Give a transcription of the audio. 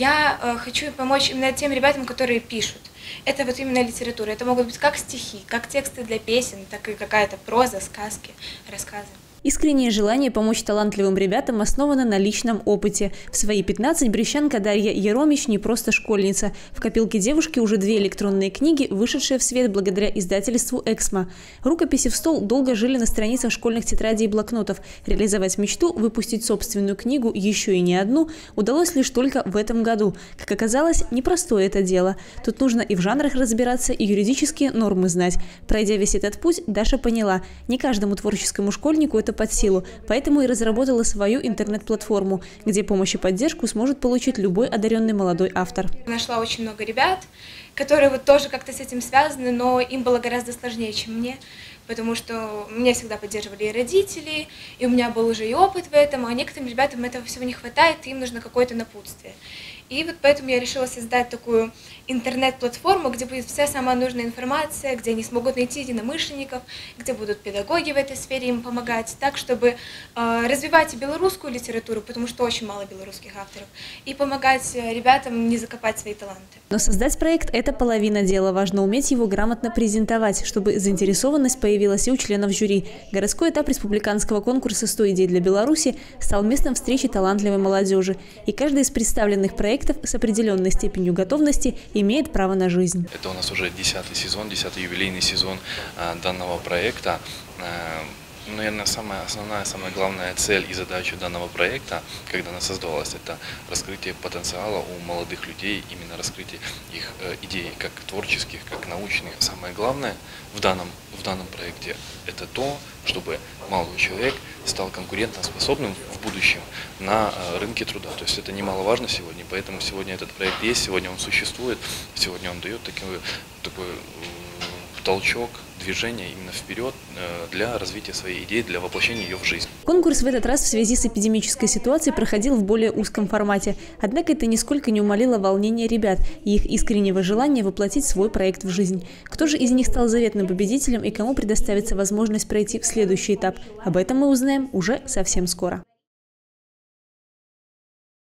Я э, хочу помочь именно тем ребятам, которые пишут. Это вот именно литература. Это могут быть как стихи, как тексты для песен, так и какая-то проза, сказки, рассказы. Искреннее желание помочь талантливым ребятам основано на личном опыте. В свои 15 брещанка Дарья Еромич не просто школьница. В копилке девушки уже две электронные книги, вышедшие в свет благодаря издательству «Эксмо». Рукописи в стол долго жили на страницах школьных тетрадей и блокнотов. Реализовать мечту, выпустить собственную книгу, еще и не одну, удалось лишь только в этом году. Как оказалось, непростое это дело. Тут нужно и в жанрах разбираться, и юридические нормы знать. Пройдя весь этот путь, Даша поняла, не каждому творческому школьнику это это под силу, поэтому и разработала свою интернет-платформу, где помощь и поддержку сможет получить любой одаренный молодой автор. Нашла очень много ребят, которые вот тоже как-то с этим связаны, но им было гораздо сложнее, чем мне, потому что меня всегда поддерживали и родители, и у меня был уже и опыт в этом, а некоторым ребятам этого всего не хватает, им нужно какое-то напутствие. И вот поэтому я решила создать такую интернет-платформу, где будет вся самая нужная информация, где они смогут найти единомышленников, где будут педагоги в этой сфере им помогать, так, чтобы э, развивать белорусскую литературу, потому что очень мало белорусских авторов, и помогать э, ребятам не закопать свои таланты. Но создать проект – это половина дела. Важно уметь его грамотно презентовать, чтобы заинтересованность появилась и у членов жюри. Городской этап республиканского конкурса «100 идей для Беларуси» стал местом встречи талантливой молодежи. И каждый из представленных проектов с определенной степенью готовности имеет право на жизнь. Это у нас уже десятый сезон, десятый юбилейный сезон а, данного проекта. Ну, наверное, самая основная, самая главная цель и задача данного проекта, когда она создавалась, это раскрытие потенциала у молодых людей, именно раскрытие их э, идей, как творческих, как научных. Самое главное в данном, в данном проекте это то, чтобы молодой человек стал конкурентоспособным в будущем на э, рынке труда. То есть это немаловажно сегодня, поэтому сегодня этот проект есть, сегодня он существует, сегодня он дает такой, такой толчок, движение именно вперед э, для развития своей идеи, для воплощения ее в жизнь. Конкурс в этот раз в связи с эпидемической ситуацией проходил в более узком формате. Однако это нисколько не умалило волнения ребят и их искреннего желания воплотить свой проект в жизнь. Кто же из них стал заветным победителем и кому предоставится возможность пройти в следующий этап? Об этом мы узнаем уже совсем скоро.